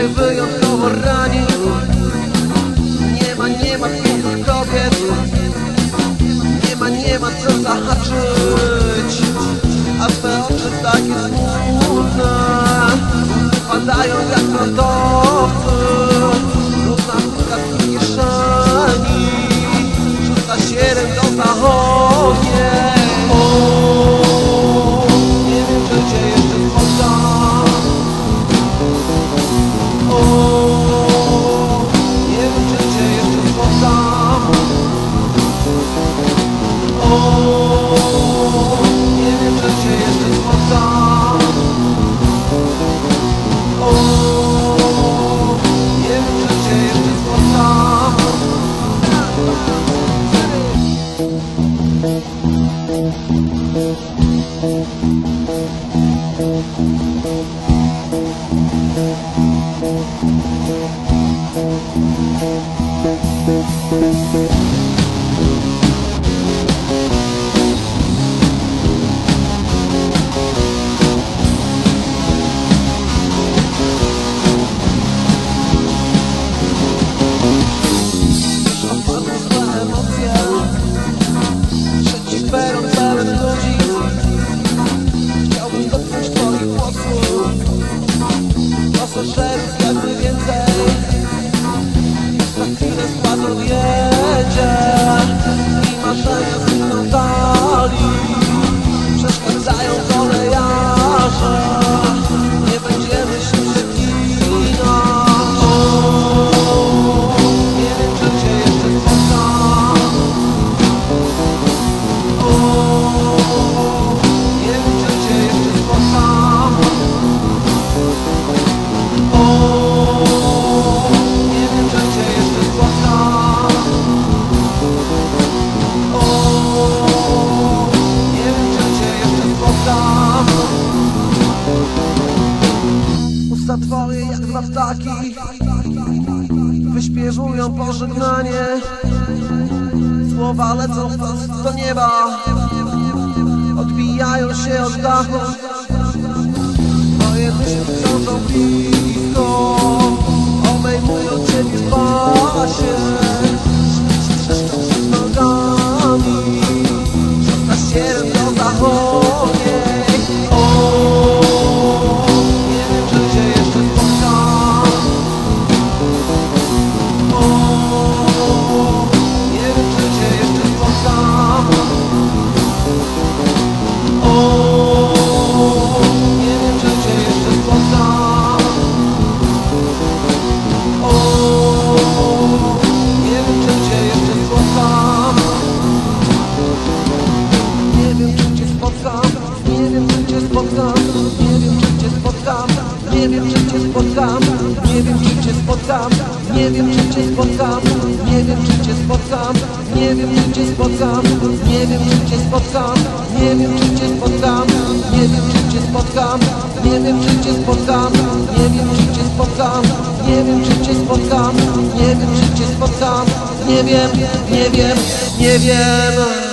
kraj wyjątkowo ranił Nie ma, nie ma pięknych kobiet Nie ma, nie ma co zahaczyć. dla ptaki. Wyśpiewują pożegnanie. Słowa lecą do nieba. Odbijają się od dachu. Spotkam Nie wiem czy cię spotkam Nie wiem czy cię spotkam Nie wiem czy cię spotkam Nie wiem czy cię spotkam Nie wiem czy cię spotkam Nie wiem czy cię spotkam Nie wiem czy cię spotkam Nie wiem czy cię spotkam Nie wiem czy cię spotkam Nie wiem czy cię spotkam Nie wiem czy cię spotkam Nie wiem, nie wiem, nie wiem